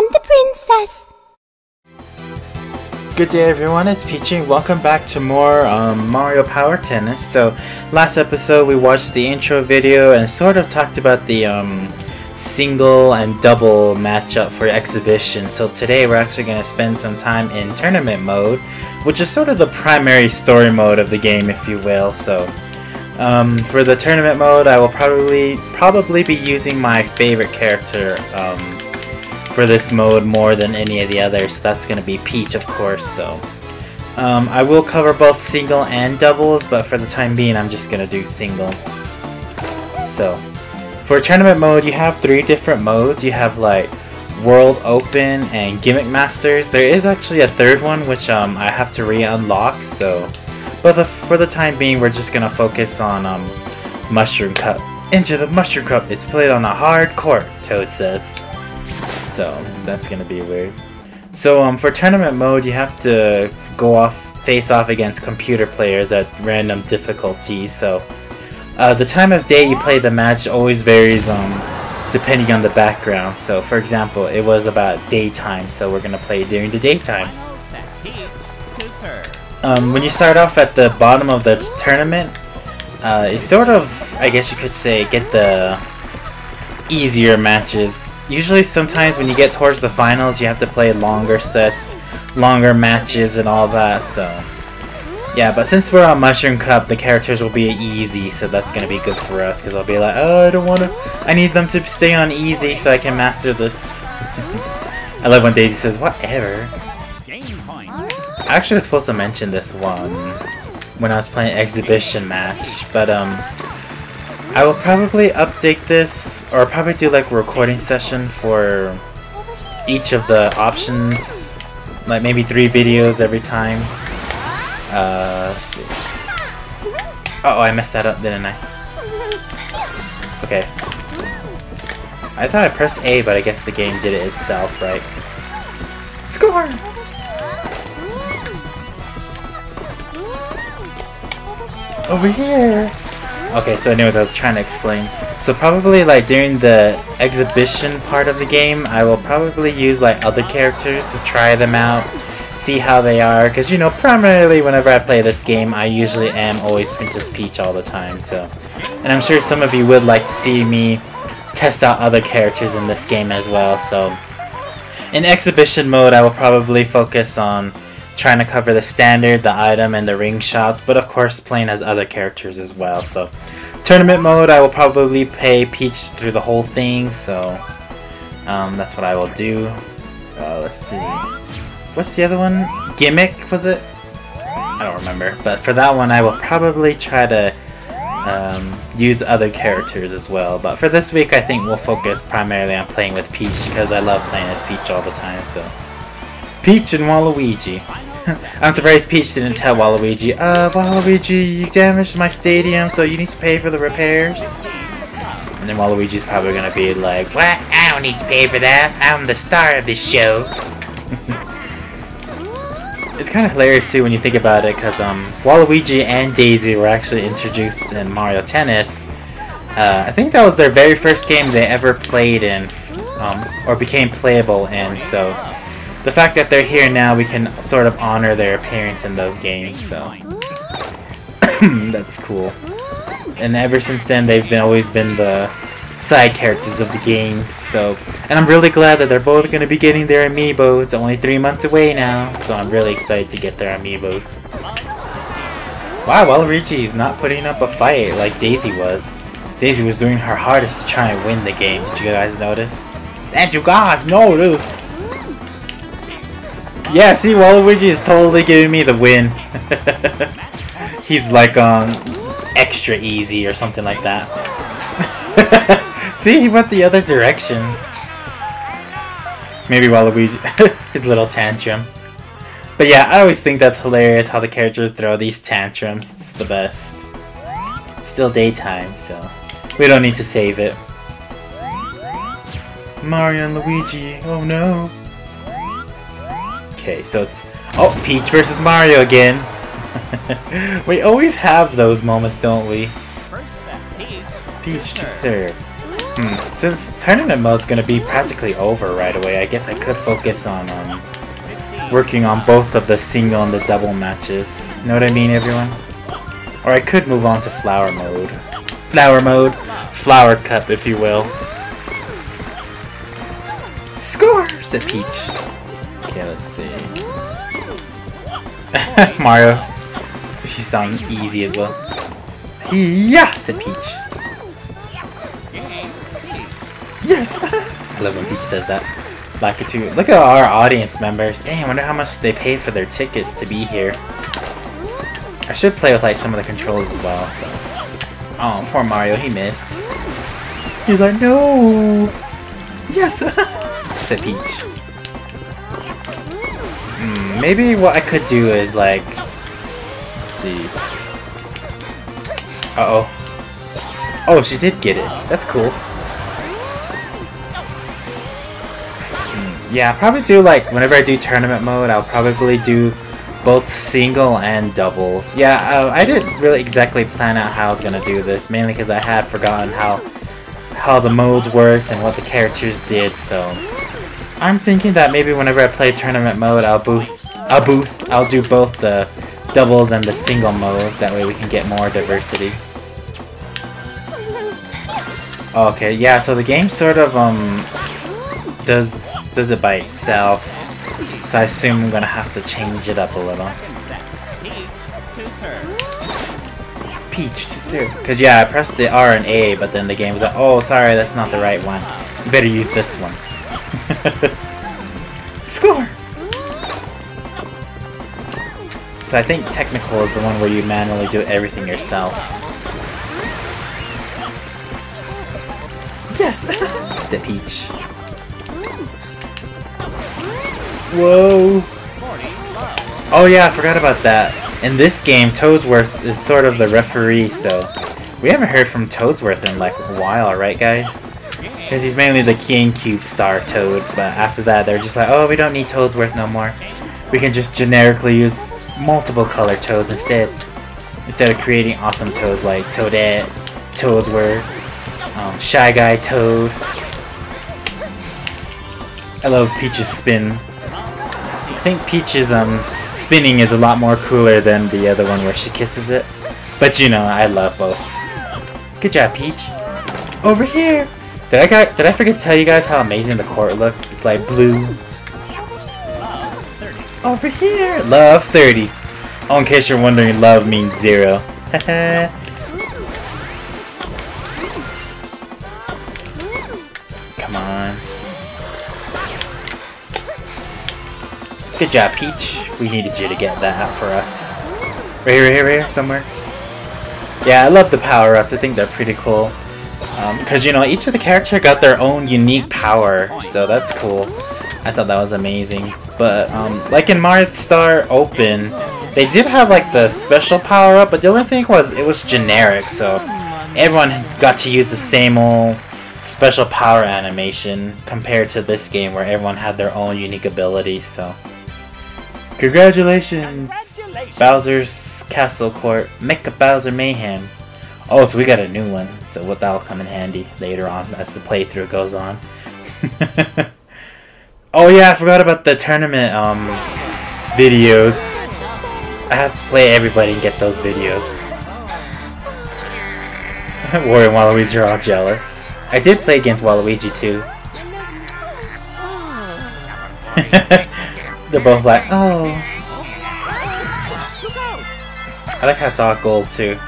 the princess. Good day everyone, it's Peachy. Welcome back to more um, Mario Power Tennis. So, last episode we watched the intro video and sort of talked about the um, single and double matchup for exhibition. So today we're actually going to spend some time in tournament mode, which is sort of the primary story mode of the game if you will. So um, for the tournament mode I will probably probably be using my favorite character um, for this mode more than any of the others. That's going to be Peach of course. So um, I will cover both single and doubles, but for the time being I'm just going to do singles. So for tournament mode, you have three different modes. You have like World Open and Gimmick Masters. There is actually a third one which um, I have to re-unlock. So, but the, for the time being, we're just gonna focus on um, Mushroom Cup. Into the Mushroom Cup. It's played on a hard court. Toad says. So that's gonna be weird. So um, for tournament mode, you have to go off, face off against computer players at random difficulties. So uh, the time of day you play the match always varies um, depending on the background. So, for example, it was about daytime, so we're to play during the daytime. Um, when you start off at the bottom of the tournament, uh, sort of, I guess you could say, get the easier matches. Usually, sometimes when you get towards the finals, you have to play longer sets, longer matches, and all that, so... Yeah, but since we're on Mushroom Cup, the characters will be easy, so that's gonna be good for us, because I'll be like, oh, I don't wanna... I need them to stay on easy so I can master this. I love when Daisy says, whatever. I actually was supposed to mention this one when I was playing Exhibition Match, but um... I will probably update this, or probably do like a recording session for each of the options, like maybe three videos every time. Uh. Uh oh, I messed that up, didn't I? Okay. I thought I pressed A, but I guess the game did it itself, right? Score! Over here! Okay, so anyways, I was trying to explain. So probably like during the exhibition part of the game, I will probably use like other characters to try them out see how they are, because you know, primarily whenever I play this game, I usually am always Princess Peach all the time, so. And I'm sure some of you would like to see me test out other characters in this game as well, so. In exhibition mode, I will probably focus on trying to cover the standard, the item, and the ring shots, but of course playing as other characters as well, so. Tournament mode, I will probably play Peach through the whole thing, so. Um, that's what I will do. Uh, let's see. What's the other one? Gimmick, was it? I don't remember. But for that one, I will probably try to um, use other characters as well. But for this week, I think we'll focus primarily on playing with Peach, because I love playing as Peach all the time, so... Peach and Waluigi. I'm surprised Peach didn't tell Waluigi, Uh, Waluigi, you damaged my stadium, so you need to pay for the repairs. And then Waluigi's probably gonna be like, What? I don't need to pay for that. I'm the star of this show. It's kind of hilarious too when you think about it, because um, Waluigi and Daisy were actually introduced in Mario Tennis. Uh, I think that was their very first game they ever played in, um, or became playable in. So the fact that they're here now, we can sort of honor their appearance in those games. So that's cool. And ever since then, they've been always been the side characters of the game, so... And I'm really glad that they're both going to be getting their amiibo. It's only three months away now, so I'm really excited to get their amiibos. Wow, Waluigi is not putting up a fight like Daisy was. Daisy was doing her hardest to try and win the game. Did you guys notice? Did you guys notice? Yeah, see, Waluigi is totally giving me the win. He's like um, extra easy or something like that. See, he went the other direction. Maybe Waluigi, his little tantrum. But yeah, I always think that's hilarious how the characters throw these tantrums. It's the best. Still daytime, so we don't need to save it. Mario and Luigi, oh no. Okay, so it's... Oh, Peach versus Mario again. we always have those moments, don't we? Peach to serve. Hmm. Since tournament mode's gonna be practically over right away, I guess I could focus on um, working on both of the single and the double matches. Know what I mean, everyone? Or I could move on to flower mode. Flower mode! Flower cup, if you will. Score! said Peach. Okay, let's see. Mario. He sound easy as well. Yeah! said Peach. Yes! I love when Peach says that. Lakitu. Look at our audience members. Damn, I wonder how much they paid for their tickets to be here. I should play with like some of the controls as well, so. Oh, poor Mario, he missed. He's like, no! Yes! said Peach. Hmm, maybe what I could do is like... See. Uh-oh. Oh, she did get it. That's cool. Yeah, I'll probably do like, whenever I do tournament mode, I'll probably do both single and doubles. Yeah, uh, I didn't really exactly plan out how I was going to do this, mainly because I had forgotten how how the modes worked and what the characters did, so... I'm thinking that maybe whenever I play tournament mode, I'll booth, I'll booth, I'll do both the doubles and the single mode, that way we can get more diversity. Okay, yeah, so the game sort of, um, does does it by itself. So I assume I'm gonna have to change it up a little. Peach to Sir. Cause yeah, I pressed the R and A, but then the game was like, oh sorry, that's not the right one. You better use this one. Score! So I think technical is the one where you manually do everything yourself. Yes! Is Peach? Whoa. Oh yeah, I forgot about that. In this game, Toadsworth is sort of the referee, so... We haven't heard from Toadsworth in like a while, right guys? Because he's mainly the GameCube star Toad, but after that they're just like, oh, we don't need Toadsworth no more. We can just generically use multiple color Toads instead. Instead of creating awesome Toads like Toadette, Toadsworth, um, Shy Guy Toad. I love Peach's spin I think Peach's um spinning is a lot more cooler than the other one where she kisses it. But you know, I love both. Good job, Peach. Over here! Did I got, did I forget to tell you guys how amazing the court looks? It's like blue. Over here! Love 30. Oh, in case you're wondering, love means zero. Come on. Good job, Peach. We needed you to get that for us. Right here, right here, right here, somewhere. Yeah, I love the power-ups. I think they're pretty cool. Because, um, you know, each of the character got their own unique power, so that's cool. I thought that was amazing. But, um, like in Mario Star Open, they did have, like, the special power-up, but the only thing was, it was generic, so everyone got to use the same old special power animation compared to this game where everyone had their own unique ability, so... Congratulations! Congratulations! Bowser's Castle Court. Mecha Bowser Mayhem. Oh, so we got a new one. So what that'll come in handy later on as the playthrough goes on. oh yeah, I forgot about the tournament um videos. I have to play everybody and get those videos. Wario and Waluigi are all jealous. I did play against Waluigi too. They're both like, oh. I like how it's all gold too.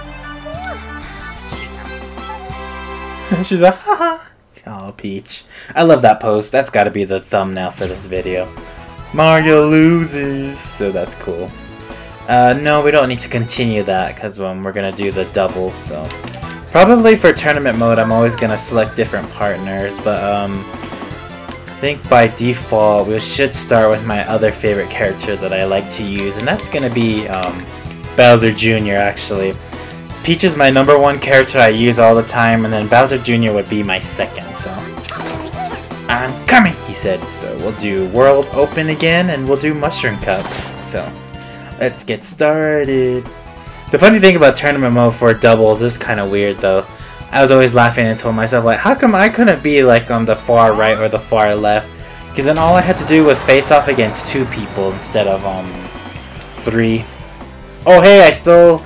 She's like, haha. Oh, Peach. I love that post. That's got to be the thumbnail for this video. Mario loses, so that's cool. Uh, no, we don't need to continue that because um, we're going to do the doubles, so... Probably for tournament mode, I'm always going to select different partners, but um, I think by default we should start with my other favorite character that I like to use, and that's gonna be um, Bowser Jr. actually. Peach is my number one character I use all the time, and then Bowser Jr. would be my second, so... I'm coming, he said. So we'll do World Open again, and we'll do Mushroom Cup. So, let's get started. The funny thing about tournament mode for doubles is kind of weird, though. I was always laughing and told myself like, how come I couldn't be like on the far right or the far left? Because then all I had to do was face off against two people instead of um three. Oh hey, I stole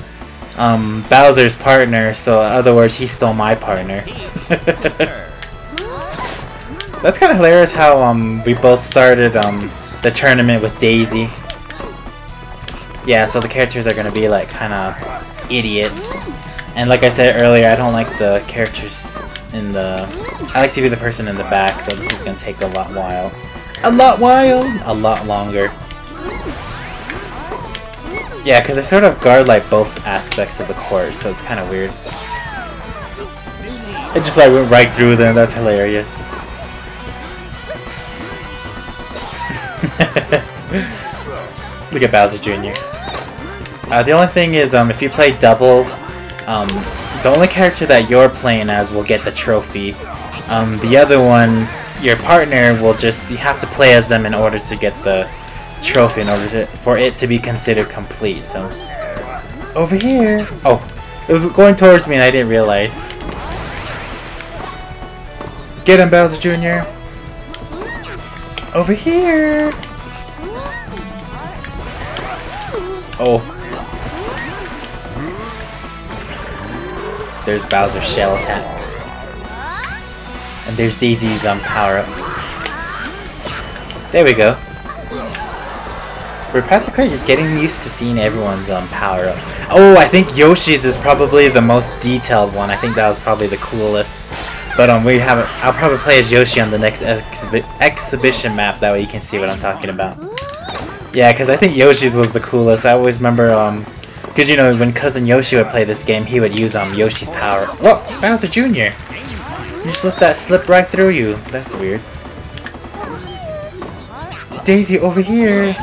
um Bowser's partner, so in other words, he stole my partner. That's kind of hilarious how um we both started um the tournament with Daisy. Yeah, so the characters are gonna be like kind of idiots. And like I said earlier, I don't like the characters in the... I like to be the person in the back, so this is gonna take a lot while. A lot while? A lot longer. Yeah, because I sort of guard like both aspects of the court, so it's kind of weird. It just like went right through them, that's hilarious. Look at Bowser Jr. Uh, the only thing is, um, if you play doubles, um, the only character that you're playing as will get the trophy. Um, the other one, your partner will just, you have to play as them in order to get the trophy in order to, for it to be considered complete, so. Over here! Oh, it was going towards me and I didn't realize. Get him, Bowser Jr. Over here! Oh. There's Bowser's shell attack. And there's Daisy's um, power up. There we go. We're practically getting used to seeing everyone's um, power up. Oh, I think Yoshi's is probably the most detailed one. I think that was probably the coolest. But um, we have. I'll probably play as Yoshi on the next exhibi exhibition map. That way you can see what I'm talking about. Yeah, because I think Yoshi's was the coolest. I always remember, um, because you know, when Cousin Yoshi would play this game, he would use um Yoshi's power. Whoa, Bowser Jr. You just let that slip right through you. That's weird. Daisy over here.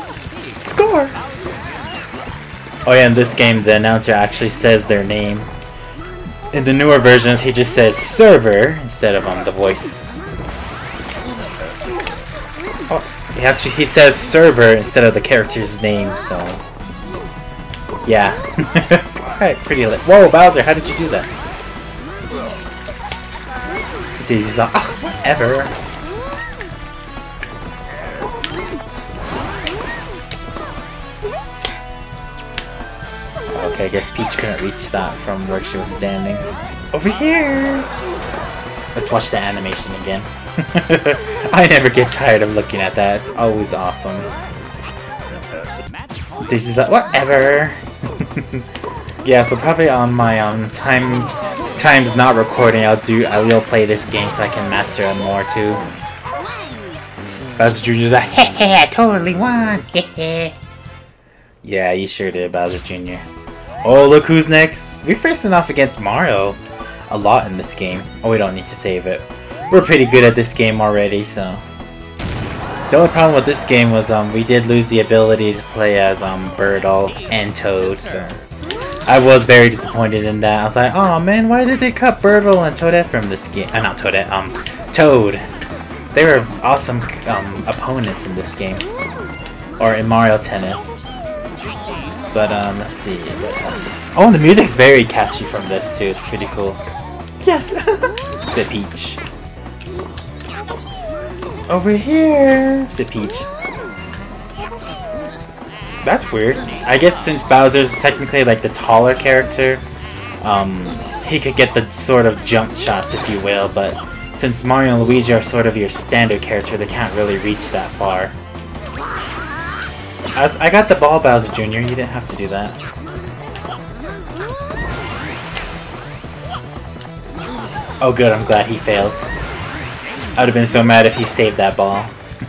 Score! Oh yeah, in this game, the announcer actually says their name. In the newer versions, he just says server instead of um the voice. Oh, He actually he says server instead of the character's name, so yeah, it's quite pretty lit. Whoa, Bowser, how did you do that? Daisy's like, oh, whatever. I guess Peach couldn't reach that from where she was standing. Over here! Let's watch the animation again. I never get tired of looking at that. It's always awesome. This is like whatever. yeah, so probably on my um times times not recording, I'll do I will play this game so I can master it more too. Bowser Jr.'s like, hey, hey, I totally won, Yeah, you sure did, Bowser Jr. Oh, look who's next! We're facing off against Mario a lot in this game. Oh, we don't need to save it we're pretty good at this game already, so... The only problem with this game was um, we did lose the ability to play as um, Birdo and Toad, so... I was very disappointed in that. I was like, oh man, why did they cut Birdo and Toadette from this game? Uh, not Toadette, um, Toad. They were awesome um, opponents in this game. Or in Mario Tennis. But um, let's see, what else? Oh, and the music's very catchy from this too, it's pretty cool. Yes! it's a Peach. Over here! Said Peach. That's weird. I guess since Bowser's technically like the taller character, um, he could get the sort of jump shots, if you will, but since Mario and Luigi are sort of your standard character, they can't really reach that far. I, was, I got the ball, Bowser Jr. You didn't have to do that. Oh good, I'm glad he failed. I would have been so mad if he saved that ball.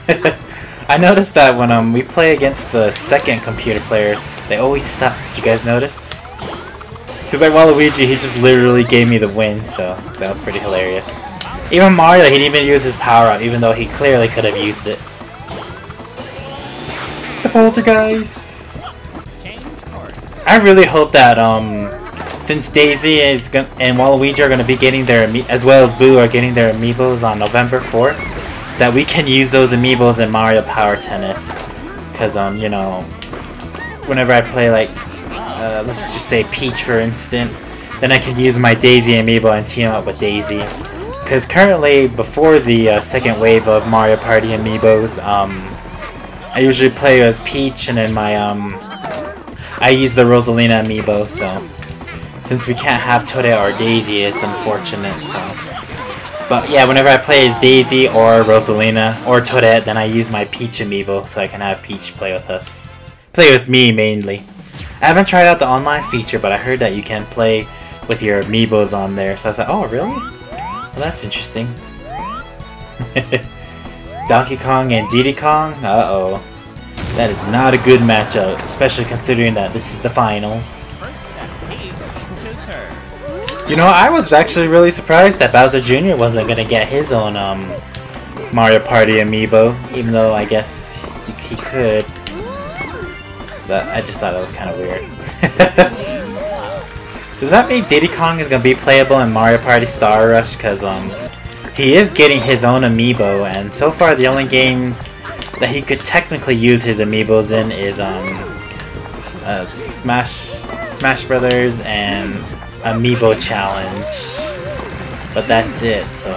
I noticed that when um we play against the second computer player, they always suck. Did you guys notice? Because like Waluigi, he just literally gave me the win, so that was pretty hilarious. Even Mario, he didn't even use his power-up, even though he clearly could have used it. Poltergeist! I really hope that um since Daisy is gonna, and Waluigi are going to be getting their as well as Boo are getting their amiibos on November 4th, that we can use those amiibos in Mario Power Tennis. Because, um, you know, whenever I play, like, uh, let's just say Peach, for instance, then I can use my Daisy amiibo and team up with Daisy. Because currently, before the uh, second wave of Mario Party amiibos, um, I usually play as Peach, and then my um, I use the Rosalina amiibo. So since we can't have Toadette or Daisy, it's unfortunate. So, but yeah, whenever I play as Daisy or Rosalina or Toadette, then I use my Peach amiibo so I can have Peach play with us, play with me mainly. I haven't tried out the online feature, but I heard that you can play with your amiibos on there. So I was like, oh really? Well, that's interesting. Donkey Kong and Diddy Kong? Uh-oh. That is not a good matchup, especially considering that this is the finals. You know, I was actually really surprised that Bowser Jr. wasn't gonna get his own um, Mario Party amiibo, even though I guess he, he could. But I just thought that was kind of weird. Does that mean Diddy Kong is gonna be playable in Mario Party Star Rush? Cause um, he is getting his own amiibo, and so far the only games that he could technically use his amiibos in is um, uh, Smash, Smash Brothers, and Amiibo Challenge. But that's it. So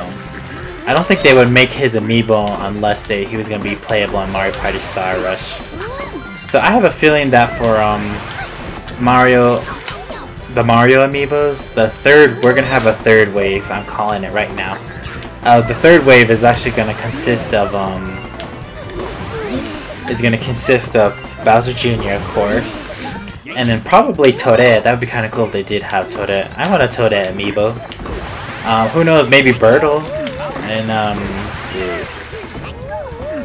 I don't think they would make his amiibo unless they he was gonna be playable in Mario Party Star Rush. So I have a feeling that for um, Mario the Mario amiibos, the third, we're gonna have a third wave. I'm calling it right now. Uh, the third wave is actually going to consist of, um, is going to consist of Bowser Jr., of course, and then probably Toadette. That would be kind of cool if they did have Toadette. I want a Toadette amiibo. Um, who knows, maybe Birdo? And, um, let's see.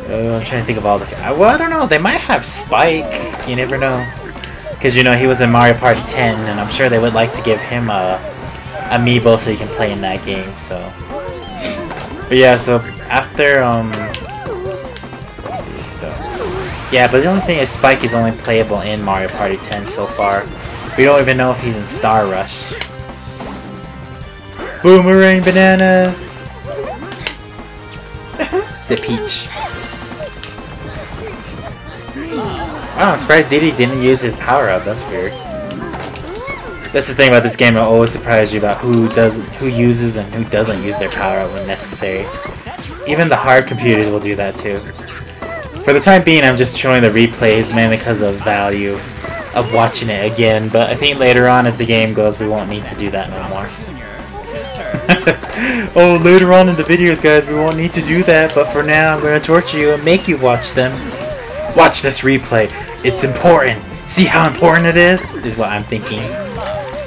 Oh, I'm trying to think of all the... Well, I don't know. They might have Spike. You never know. Because, you know, he was in Mario Party 10, and I'm sure they would like to give him a amiibo so he can play in that game, so... But yeah, so after, um... Let's see, so... Yeah, but the only thing is Spike is only playable in Mario Party 10 so far. We don't even know if he's in Star Rush. Boomerang bananas! Sit Peach. Oh, I'm surprised Diddy didn't use his power-up, that's weird. That's the thing about this game, it'll always surprise you about who does, who uses and who doesn't use their power up when necessary. Even the hard computers will do that too. For the time being, I'm just showing the replays mainly because of value of watching it again, but I think later on as the game goes, we won't need to do that no more. oh, later on in the videos, guys, we won't need to do that, but for now, I'm going to torture you and make you watch them. Watch this replay. It's important. See how important it is? Is what I'm thinking.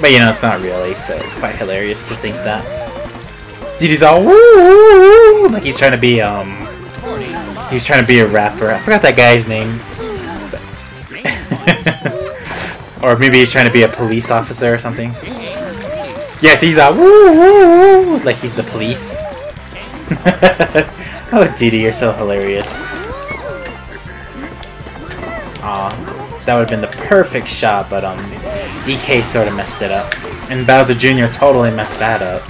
But you know, it's not really, so it's quite hilarious to think that. Diddy's all woo, like he's trying to be um, he's trying to be a rapper. I forgot that guy's name. or maybe he's trying to be a police officer or something. Yes, he's a woo, woo, woo like he's the police. oh, Diddy, you're so hilarious. Aw, that would have been the perfect shot, but um, DK sort of messed it up. And Bowser Jr. totally messed that up.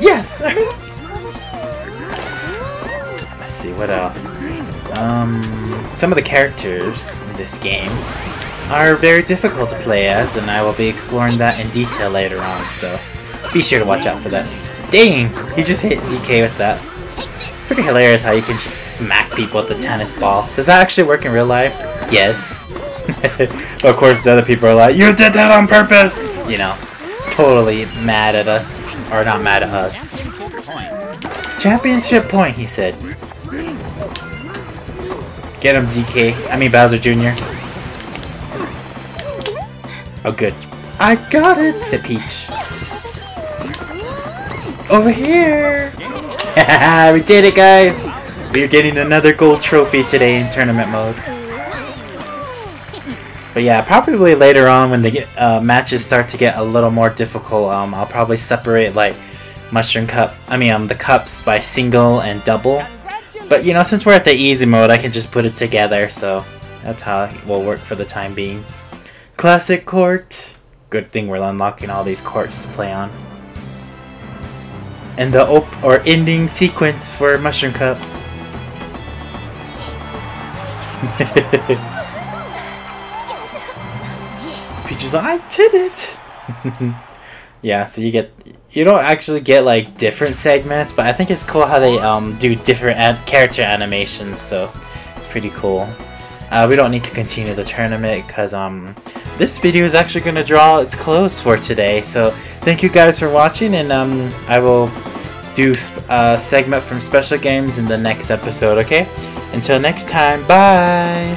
Yes! Let's see, what else? Um, some of the characters in this game are very difficult to play as, and I will be exploring that in detail later on, so be sure to watch out for that. Dang! He just hit DK with that. Pretty hilarious how you can just smack people with the tennis ball. Does that actually work in real life? Yes. but of course the other people are like, You did that on purpose! You know, totally mad at us. Or not mad at us. Championship point, he said. Get him, DK. I mean Bowser Jr. Oh, good. I got it, said Peach. Over here! we did it, guys! We're getting another gold trophy today in tournament mode. But yeah, probably later on when the uh, matches start to get a little more difficult, um, I'll probably separate like Mushroom Cup, I mean um, the cups by single and double. But you know, since we're at the easy mode, I can just put it together, so that's how it will work for the time being. Classic Court! Good thing we're unlocking all these courts to play on and the op or ending sequence for Mushroom Cup. Peaches, like, I did it. yeah, so you get you don't actually get like different segments, but I think it's cool how they um do different character animations. So it's pretty cool. Uh, we don't need to continue the tournament because um, this video is actually going to draw its close for today. So thank you guys for watching, and um, I will do a uh, segment from Special Games in the next episode. Okay, until next time, bye.